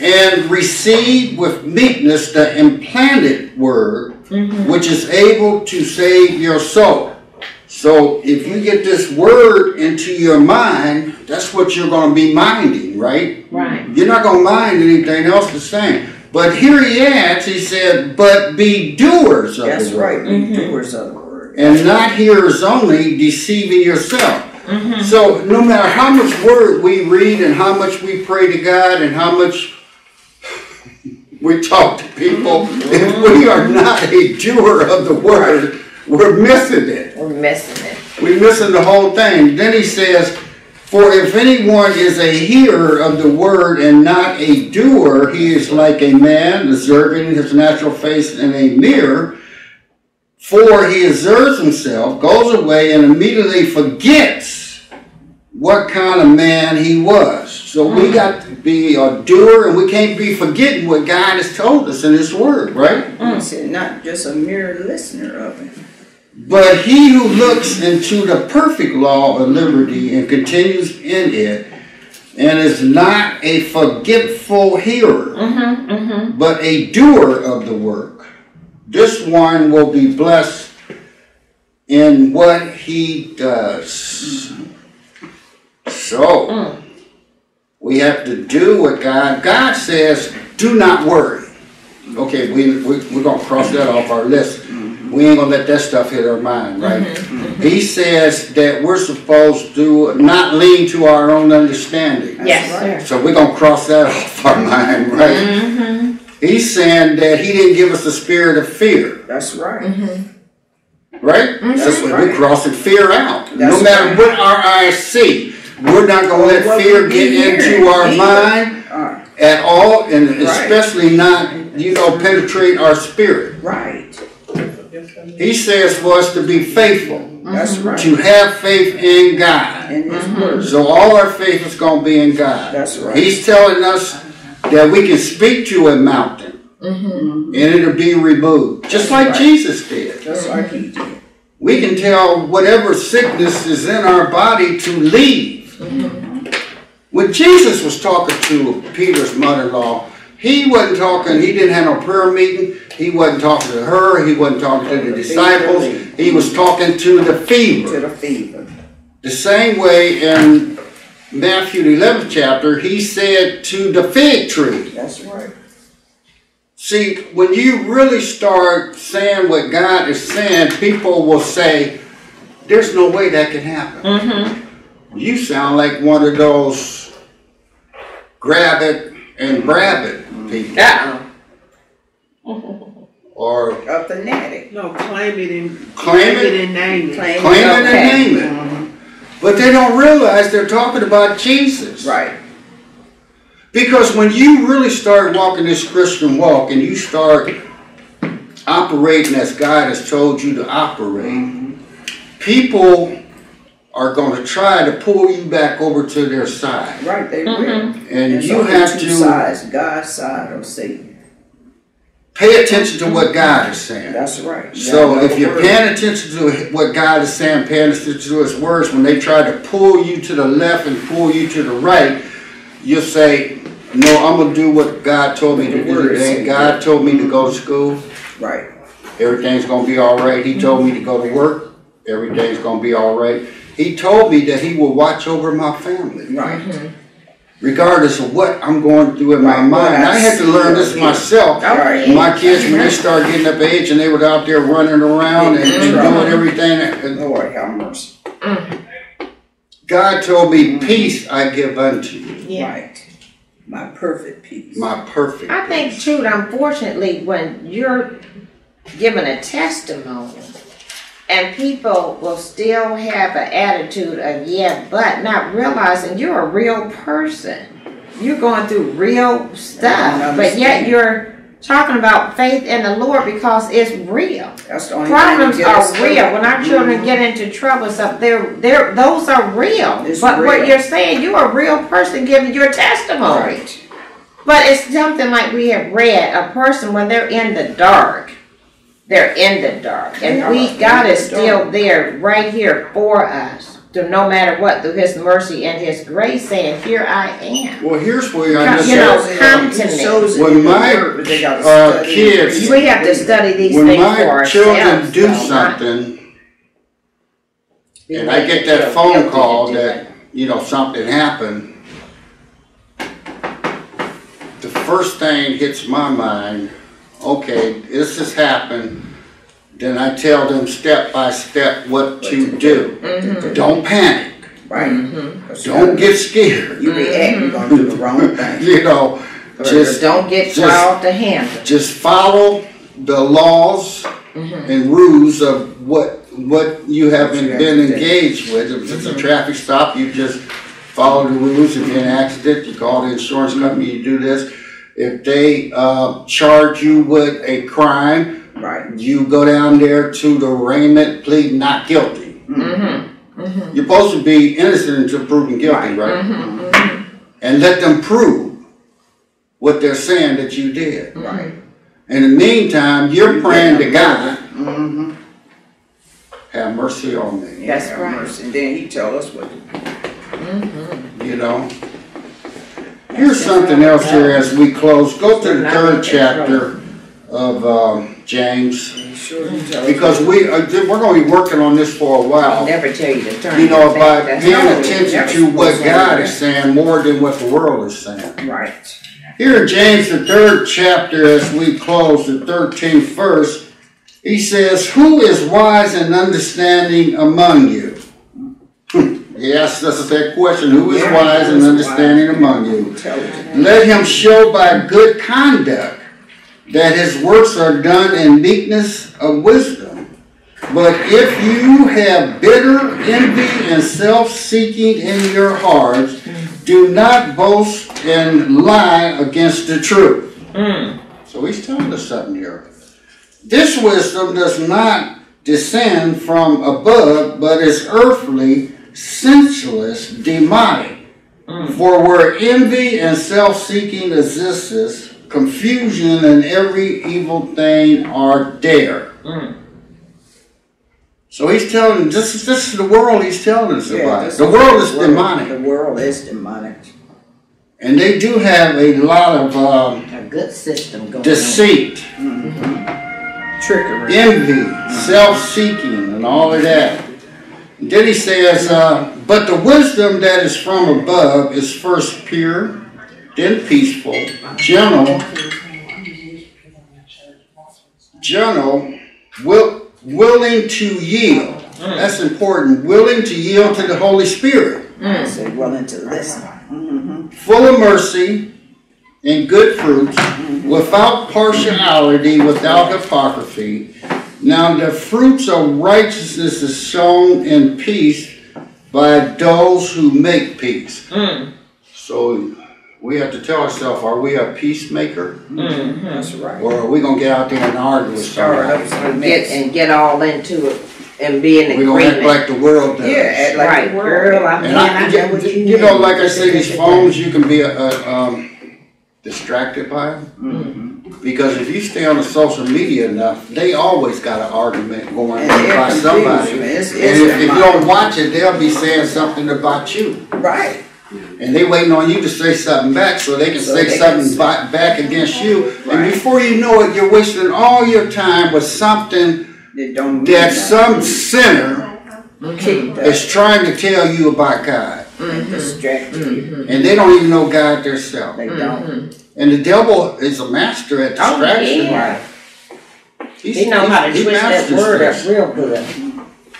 B: And receive with meekness the implanted word, mm-hmm. which is able to save your soul. So if you get this word into your mind, that's what you're going to be minding, right?
A: Right.
B: You're not going to mind anything else the same. But here he adds, he said, but be doers of
C: That's
B: the
C: right.
B: word.
C: Be mm-hmm. doers of the word.
B: and not hearers only, deceiving yourself. Mm-hmm. So no matter how much word we read and how much we pray to God and how much <laughs> we talk to people, if mm-hmm. <laughs> we are not a doer of the word, we're missing it.
A: We're missing it.
B: We're missing the whole thing. Then he says, For if anyone is a hearer of the word and not a doer, he is like a man observing his natural face in a mirror. For he observes himself, goes away, and immediately forgets what kind of man he was. So we hmm. got to be a doer, and we can't be forgetting what God has told us in His Word, right?
C: Hmm. Said, not just a mere listener of it.
B: But he who looks into the perfect law of liberty and continues in it, and is not a forgetful hearer, mm-hmm, mm-hmm. but a doer of the work, this one will be blessed in what he does. So, mm. we have to do what God, God says, do not worry. Okay, we, we, we're gonna cross that off our list. We ain't gonna let that stuff hit our mind, right? Mm-hmm. Mm-hmm. He says that we're supposed to not lean to our own understanding.
A: Yes,
C: right.
A: sir.
B: So we're gonna cross that <laughs> off our mind, right? Mm-hmm. He's saying that he didn't give us the spirit of fear,
C: That's right.
B: right?
C: That's
B: So
C: right.
B: we're crossing fear out. No matter
C: right.
B: what our eyes see, we're not gonna let
C: What
B: fear get into our
C: either.
B: mind
C: Uh,
B: at all, and
C: Right.
B: especially not, you know, penetrate our spirit.
C: right.
B: He says for us to be faithful,
C: That's mm-hmm. right.
B: to have faith in God.
C: In His mm-hmm. Word.
B: So all our faith is gonna be in God.
C: That's right.
B: He's telling us that we can speak to a mountain mm-hmm. and it'll be removed, just like
C: Right.
B: Jesus did.
C: Just like He did.
B: We can tell whatever sickness is in our body to leave. When Jesus was talking to Peter's mother-in-law, he wasn't talking, he didn't have no prayer meeting, he wasn't talking to her, he wasn't talking to the disciples, he was talking to the fever.
C: To the fever.
B: The same way in Matthew the 11th chapter, he said to the fig tree.
C: That's right.
B: See, when you really start saying what God is saying, people will say, there's no way that can happen. Mm-hmm. You sound like one of those grab it and grab it mm-hmm. people.
A: Uh-oh. <laughs>
B: Or
C: A fanatic.
D: No, claim it and
B: Claim it.
D: and name it.
C: Claim
B: claim it
A: Okay.
B: and name it. Mm-hmm. But they don't realize they're talking about Jesus.
C: Right.
B: Because when you really start walking this Christian walk and you start operating as God has told you to operate, mm-hmm. people are going to try to pull you back over to their side.
C: Right, they will. Mm-hmm.
B: And
C: There's
B: you
C: only
B: have
C: two
B: to
C: sides, God's side or Satan.
B: pay attention to what God is saying.
C: That's right. You
B: So if you're
C: word.
B: paying attention to what God is saying, paying attention to His words, when they try to pull you to the left and pull you to the right, you'll say, "No, I'm gonna do what God told me to do
C: word
B: today. God told me to go to mm-hmm. school.
C: Right.
B: Everything's gonna be all right. He told me to go to work. Everything's gonna be all right. He told me that He will watch over my family,
C: Right. Mm-hmm.
B: regardless of what I'm going through in my mind.
C: I
B: I had to learn this myself.
C: Right.
B: My kids, when they <laughs> started getting up age and they were out there running around and, and doing everything, and
C: Lord have mercy. Mm.
B: God told me, "Peace I give unto you,
A: Yeah.
C: Right. My perfect peace.
B: my perfect."
A: I think too, unfortunately, when you're giving a testimony and people will still have an attitude of yeah, but not realizing you're a real person. You're going through real stuff, but yet you're talking about faith in the Lord because it's real.
C: That's the only
A: Problems are real. When our children
C: Mhm.
A: get into trouble, stuff, they're, they're, those are real.
C: It's
A: but what you're saying, you're a real person giving your testimony.
C: Right.
A: But it's something like we have read, a person when they're in the dark, they're in the dark. And we God is still there, right here for us. Through no matter what, through his mercy and his grace saying, here I am.
B: Well, here's where I
A: Come-
B: just
A: you know, come to me.
C: shows
B: When my,
C: word, but they gotta
B: uh, kids-
A: We have to study these
B: when
A: things for
B: my
A: ourselves.
B: children do
A: though, not
B: something, and I get that phone call
A: do
B: that you know something happened, the first thing hits my mind. Okay, this has happened. then I tell them step by step what to do.
A: Mm-hmm.
B: Don't panic.
C: Right.
A: Mm-hmm.
C: 'Cause
B: Don't get scared.
C: You react, you're gonna do the wrong <laughs> thing.
B: You know, just
A: don't get
B: just-
A: far off the handle.
B: just follow the laws and rules of what what you have been, been engaged with. If it's a traffic stop, you just follow the rules. If you're in an accident, you call the insurance company. You do this. If they uh, charge you with a crime,
C: Right.
B: you go down there to the arraignment, plead not guilty.
A: Mm-hmm.
B: You're supposed to be innocent until proven guilty, right?
A: Mm-hmm.
B: And let them prove what they're saying that you did.
C: Right.
B: In the meantime, you're praying to God,
C: Mm-hmm.
B: have mercy on me,
A: That's
C: Have
A: right.
C: mercy. And then he tell us what to do.
B: you know? Here's something else here as we close. Go to the third chapter of um, James,
C: He sure he tell us.
B: because we, uh, we're gonna be working on this for a
A: I'll
B: while.
A: never tell you to turn.
B: You know, by paying attention to what God is saying more than what the world is saying.
C: Right.
B: Here in James, the third chapter, as we close the 13th verse, he says, Who is wise and understanding among you? He asks us a that question Who is wise and understanding among you? Let him show by good conduct that his works are done in meekness of wisdom. But if you have bitter envy and self seeking in your hearts, do not boast and lie against the truth.
A: Mm.
B: So he's telling us something here. This wisdom does not descend from above, but is earthly, sensuous, demonic. For where envy and self seeking exists, confusion and every evil thing are there.
A: Mm.
B: So he's telling this is this is the world he's telling us
C: Yeah,
B: about. The world is
C: the world.
B: demonic.
C: The world is demonic.
B: And they do have a lot of um,
A: A good system going on.
B: deceit,
C: Trickery.
B: envy, self-seeking, and all of that. And then he says, uh, but the wisdom that is from above is first pure, then peaceful, gentle, gentle, will, willing to yield. That's important. Willing to yield to the Holy Spirit.
C: I say willing to listen. Mm-hmm.
B: full of mercy and good fruits, without partiality, without hypocrisy. Now the fruits of righteousness is shown in peace by those who make peace.
A: Mm.
B: So we have to tell ourselves, are we a peacemaker?
A: Mm-hmm.
C: That's right.
B: Or are we gonna get out there and argue with
C: Start
B: somebody?
C: up
A: Get and get all into it and be in
B: We gonna act like the world does.
C: Yeah, act like
A: right,
C: the world.
A: girl. I mean,
B: And I,
A: I know what you
B: you know,
A: mean.
B: like I say, these phones, you can be uh, um, distracted by them.
C: Mhm.
B: Because if you stay on the social media enough, they always got an argument going
C: And
B: on by
C: confused,
B: somebody.
C: man.
B: And
C: It's-
B: if, if you don't watch it, they'll be saying something about you.
C: Right.
B: And they waiting on you to say something back so they can
C: So
B: say
C: they can
B: something
C: say-
B: ba- back against you. And before you know it, you're wasting all your time with something
C: They don't mean
B: that some sinner
C: Kicked
B: is trying to tell you about God.
C: and mm-hmm. distracted you. Mm-hmm.
B: And they don't even know God themselves.
C: They don't.
B: And the devil is a master at
A: Oh,
B: distraction.
A: yeah.
B: He's-
A: He know how to
B: he
A: twist that
B: masters
A: word
B: this.
A: up real good.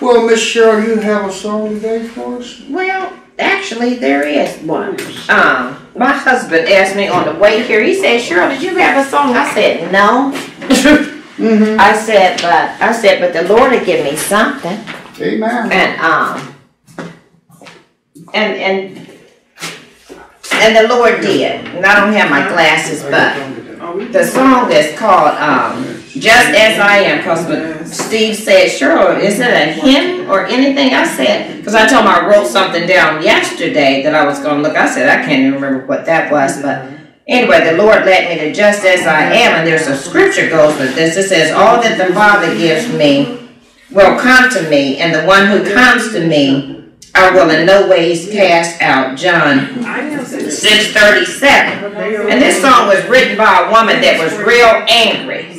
B: Well, Miss Cheryl, you have a song today for us?
A: Well, actually, there is one. Um, my husband asked me on the way here. He said, "Cheryl, did you have a song?" I said, "No."
B: Mm-hmm.
A: I said, "But I said, but the Lord will give me something."
B: Amen.
A: And um, and and and the Lord did. And I don't have my glasses, but the song is called um, "Just as I Am." Cause Steve said, "Cheryl, is it a hymn or anything?" I said, because I told him I wrote something down yesterday that I was going to look. I said I can't even remember what that was, but. Anyway, the Lord led me to just as I am, and there's a scripture goes with this. It says, "All that the Father gives me will come to me, and the one who comes to me, I will in no ways cast out." John six thirty-seven. And this song was written by a woman that was real angry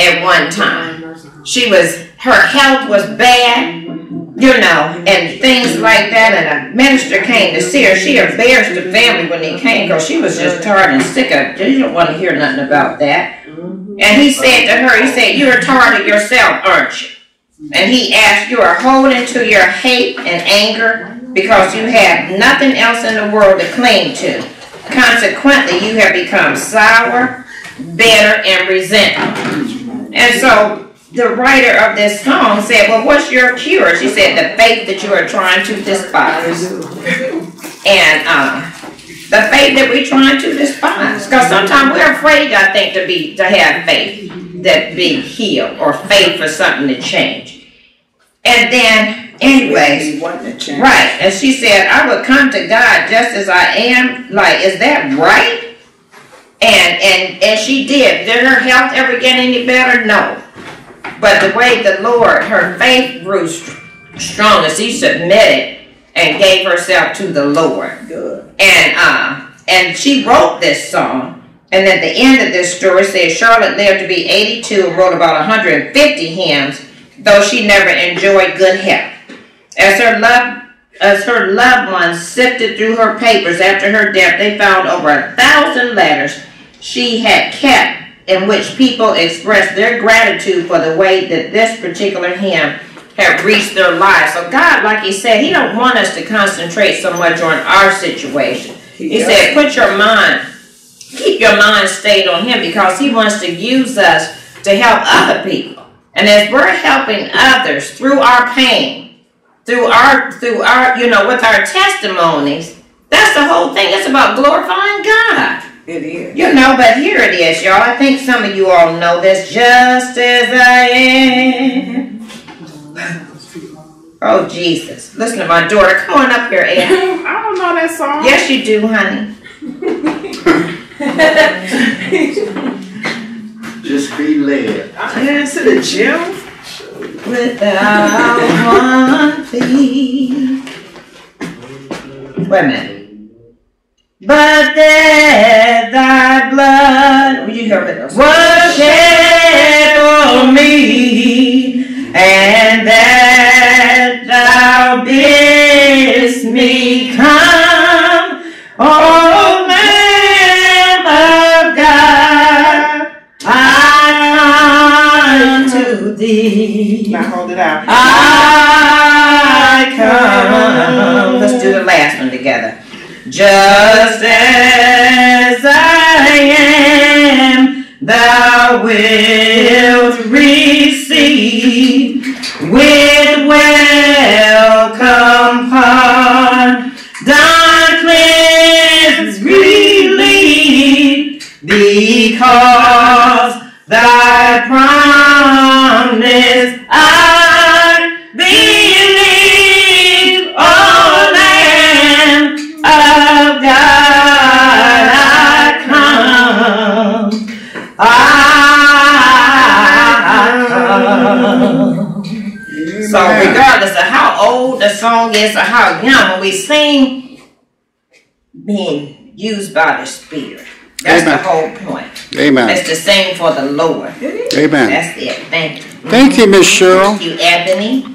A: at one time. She was, her health was bad, you know, and things like that. And a minister came to see her. She embarrassed the family when he came because she was just tired and sick of. She didn't want to hear nothing about that. And he said to her, he said, you're tired of yourself, aren't you? And he asked, you are holding to your hate and anger because you have nothing else in the world to cling to. Consequently, you have become sour, bitter, and resentful. And so the writer of this song said, well, what's your cure? She said, the faith that you are trying to despise. And, uh, the faith that we're trying to despise. Because sometimes we're afraid, I think, to be, to have faith that be healed or faith for something to change. And then, anyways,
C: He wasn't a change.
A: Right, and she said, I would come to God just as I am. Like, is that right? And and and she did. Did her health ever get any better? No. But the way the Lord, her faith grew st- strong as she submitted and gave herself to the Lord.
C: Good.
A: And uh, and she wrote this song. And at the end of this story says Charlotte lived to be 82 and wrote about 150 hymns, though she never enjoyed good health. As her love as her loved ones sifted through her papers after her death, they found over a thousand letters she had kept in which people expressed their gratitude for the way that this particular hymn had reached their lives. So God, like he said, he don't want us to concentrate so much on our situation. He
C: does.
A: said, put your mind, keep your mind stayed on him because he wants to use us to help other people. And as we're helping others through our pain, through our through our you know with our testimonies that's the whole thing it's about glorifying god
C: It is.
A: you know but here it is y'all i think some of you all know this just as i am oh jesus listen to my daughter come on up here Ed. <laughs>
D: I don't know that song.
A: yes you do honey
B: Just be led.
D: I dance to the gym.
A: without one plea. Wait a minute. But that thy blood, would you hear it? Was shed for me, and that thou bidst me come,
D: Now hold it out.
A: I come. Let's do the last one together. Just as I am, thou wilt receive with song is or how when we sing, being used by the Spirit. That's the whole point.
B: Amen.
A: It's the same for the Lord.
B: Amen.
A: That's it. Thank you.
B: Thank you, Miss Cheryl.
A: Thank you, Ebony.